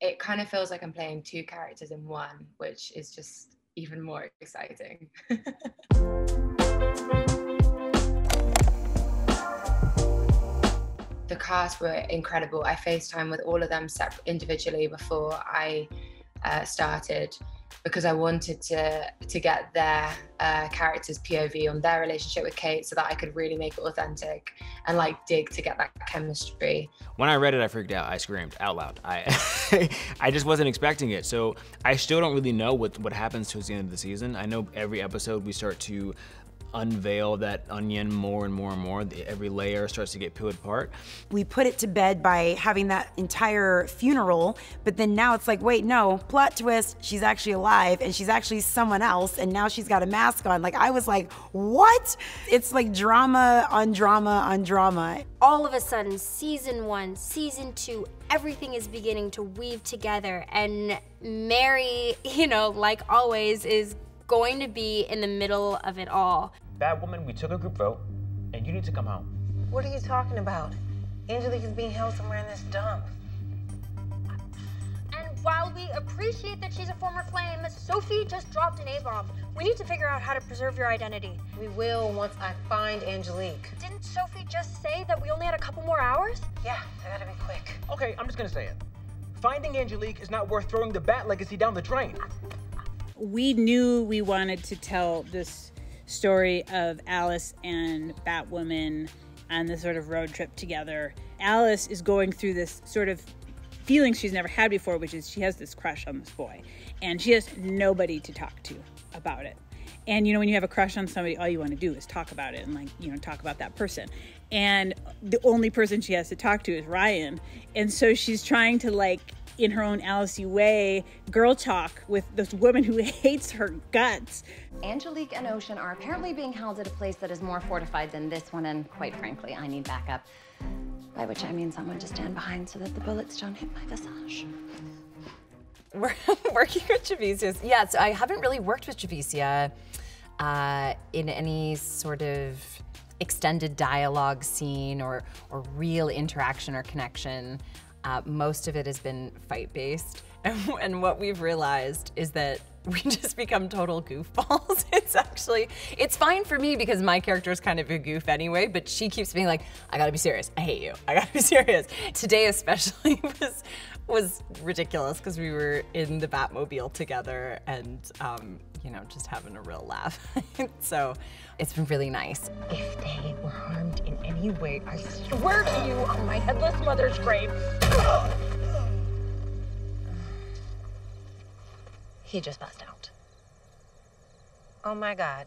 it kind of feels like I'm playing two characters in one, which is just even more exciting. the cast were incredible. I FaceTime with all of them separate individually before I uh, started because I wanted to to get their uh, characters POV on their relationship with Kate so that I could really make it authentic and like dig to get that chemistry. When I read it, I freaked out. I screamed out loud. I I just wasn't expecting it. So I still don't really know what what happens towards the end of the season. I know every episode we start to unveil that onion more and more and more. Every layer starts to get peeled apart. We put it to bed by having that entire funeral, but then now it's like, wait, no, plot twist, she's actually alive and she's actually someone else, and now she's got a mask on. Like, I was like, what? It's like drama on drama on drama. All of a sudden, season one, season two, everything is beginning to weave together, and Mary, you know, like always, is going to be in the middle of it all. Batwoman, we took a group vote, and you need to come home. What are you talking about? Angelique is being held somewhere in this dump. And while we appreciate that she's a former flame, Sophie just dropped an A-bomb. We need to figure out how to preserve your identity. We will once I find Angelique. Didn't Sophie just say that we only had a couple more hours? Yeah, I gotta be quick. Okay, I'm just gonna say it. Finding Angelique is not worth throwing the Bat legacy down the drain. We knew we wanted to tell this story of Alice and Batwoman and the sort of road trip together. Alice is going through this sort of feeling she's never had before, which is she has this crush on this boy, and she has nobody to talk to about it. And you know, when you have a crush on somebody, all you want to do is talk about it and like, you know, talk about that person. And the only person she has to talk to is Ryan. And so she's trying to like in her own Alice way, girl talk with this woman who hates her guts. Angelique and Ocean are apparently being held at a place that is more fortified than this one, and quite frankly, I need backup. By which I mean someone to stand behind so that the bullets don't hit my visage. We're working with Javicia. Yeah, so I haven't really worked with Javicia uh, in any sort of extended dialogue scene or, or real interaction or connection. Uh, most of it has been fight based. And, and what we've realized is that we just become total goofballs. It's actually, it's fine for me because my character is kind of a goof anyway, but she keeps being like, I gotta be serious. I hate you. I gotta be serious. Today especially was was ridiculous because we were in the Batmobile together and um, you know, just having a real laugh. so it's been really nice. If they were harmed in any way, I swear to you on my headless mother's grave. he just passed out. Oh my God.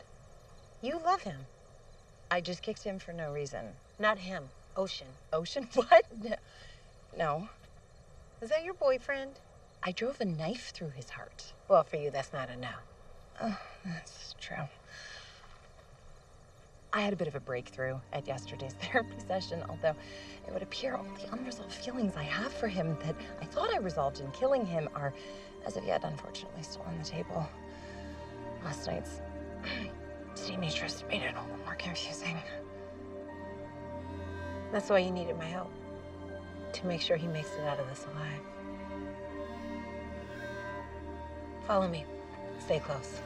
You love him. I just kicked him for no reason. Not him. Ocean. Ocean? What? No. Is that your boyfriend? I drove a knife through his heart. Well, for you, that's not a no. Oh, that's true. I had a bit of a breakthrough at yesterday's therapy session, although it would appear all the unresolved feelings I have for him that I thought I resolved in killing him are, as of yet, unfortunately, still on the table. Last night's teenagers made it all the more confusing. That's why you needed my help. To make sure he makes it out of this alive. Follow me. Stay close.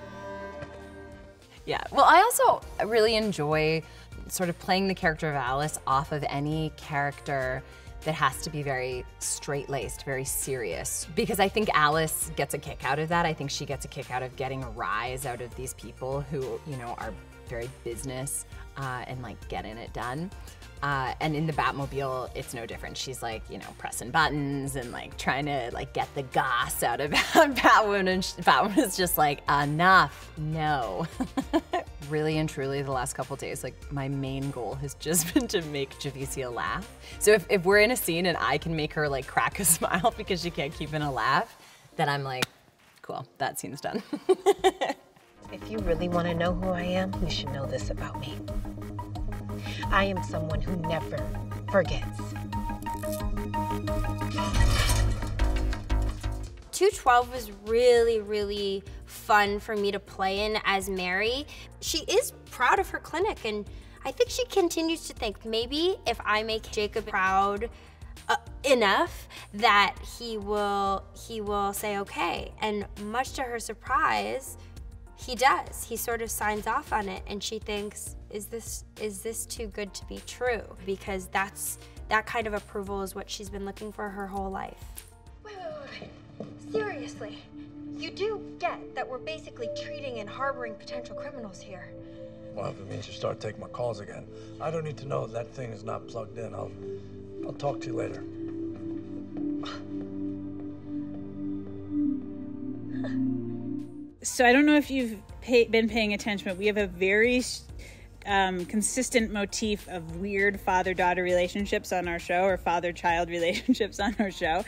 Yeah. Well, I also really enjoy sort of playing the character of Alice off of any character that has to be very straight-laced, very serious. Because I think Alice gets a kick out of that. I think she gets a kick out of getting a rise out of these people who, you know, are very business uh, and like getting it done. Uh, and in the Batmobile, it's no different. She's like, you know, pressing buttons and like trying to like get the goss out of Batwoman. And Batwoman is just like, enough, no. really and truly, the last couple days, like my main goal has just been to make Javicia laugh. So if, if we're in a scene and I can make her like crack a smile because she can't keep in a laugh, then I'm like, cool, that scene's done. if you really want to know who I am, you should know this about me. I am someone who never forgets. 212 was really, really fun for me to play in as Mary. She is proud of her clinic, and I think she continues to think maybe if I make Jacob proud uh, enough that he will he will say okay and much to her surprise he does he sort of signs off on it and she thinks is this is this too good to be true? Because that's that kind of approval is what she's been looking for her whole life. Wait, wait, wait. seriously. You do get that we're basically treating and harboring potential criminals here. Well if it means you start taking my calls again. I don't need to know that thing is not plugged in. I'll I'll talk to you later. So I don't know if you've pay, been paying attention, but we have a very um, consistent motif of weird father-daughter relationships on our show, or father-child relationships on our show,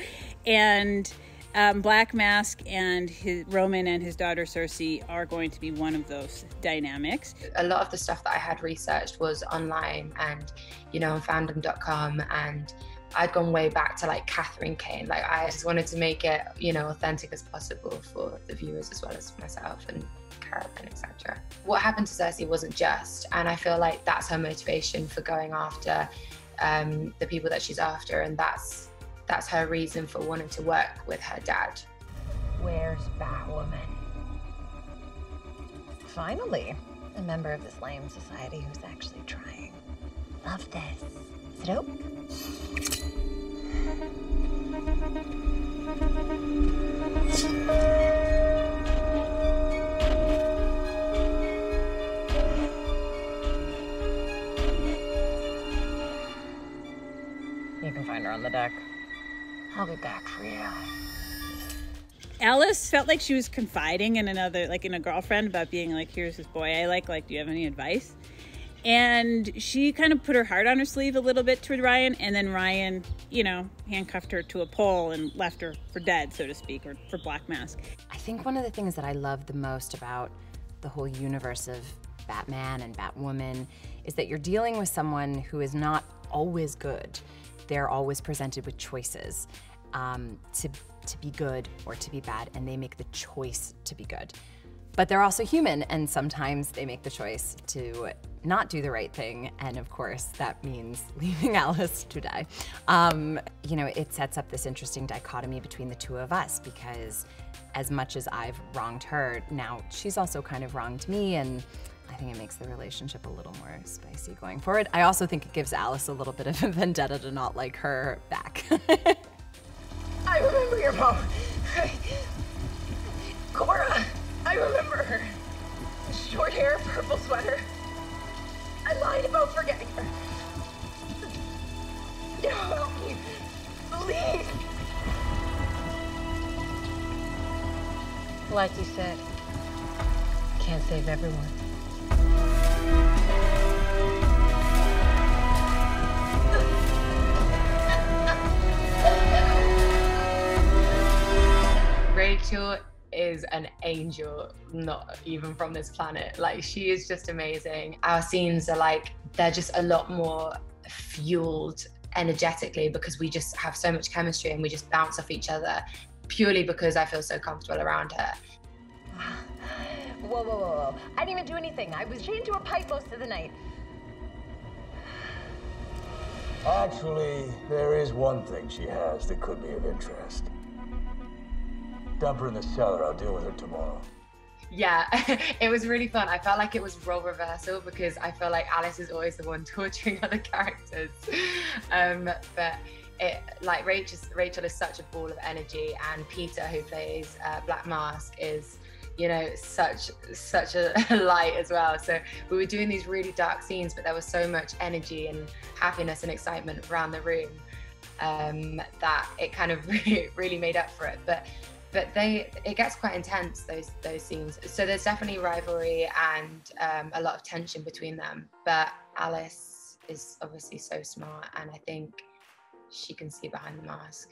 and um, Black Mask and his Roman and his daughter Circe are going to be one of those dynamics. A lot of the stuff that I had researched was online and, you know, on fandom.com and I'd gone way back to like Catherine Kane. Like I just wanted to make it, you know, authentic as possible for the viewers as well as myself and Carolyn, etc. What happened to Circe wasn't just, and I feel like that's her motivation for going after um, the people that she's after, and that's that's her reason for wanting to work with her dad. Where's Batwoman? Finally, a member of this lame society who's actually trying. Love this. Is it oak? can find her on the deck. I'll be back for you. Alice felt like she was confiding in another, like in a girlfriend, about being like, "Here's this boy I like. Like, do you have any advice?" And she kind of put her heart on her sleeve a little bit toward Ryan, and then Ryan, you know, handcuffed her to a pole and left her for dead, so to speak, or for Black Mask. I think one of the things that I love the most about the whole universe of Batman and Batwoman is that you're dealing with someone who is not always good they're always presented with choices um, to, to be good or to be bad, and they make the choice to be good. But they're also human, and sometimes they make the choice to not do the right thing, and of course, that means leaving Alice to die. Um, you know, it sets up this interesting dichotomy between the two of us because as much as I've wronged her, now she's also kind of wronged me, and I think it makes the relationship a little more spicy going forward. I also think it gives Alice a little bit of a vendetta to not like her back. I remember your mom. Cora, I remember her. Short hair, purple sweater. I lied about forgetting her. No, help me. Please. Like you said, can't save everyone. Rachel is an angel, not even from this planet. Like, she is just amazing. Our scenes are like, they're just a lot more fueled energetically because we just have so much chemistry and we just bounce off each other purely because I feel so comfortable around her. Whoa, whoa, whoa, whoa. I didn't even do anything. I was chained to a pipe most of the night. Actually, there is one thing she has that could be of interest. Dump her in the cellar. I'll deal with her tomorrow. Yeah, it was really fun. I felt like it was role reversal because I felt like Alice is always the one torturing other characters. Um, but it, like Rachel, Rachel is such a ball of energy, and Peter, who plays uh, Black Mask, is you know such such a light as well so we were doing these really dark scenes but there was so much energy and happiness and excitement around the room um, that it kind of really, really made up for it but but they it gets quite intense those those scenes. So there's definitely rivalry and um, a lot of tension between them but alice is obviously so smart and i think she can see behind the mask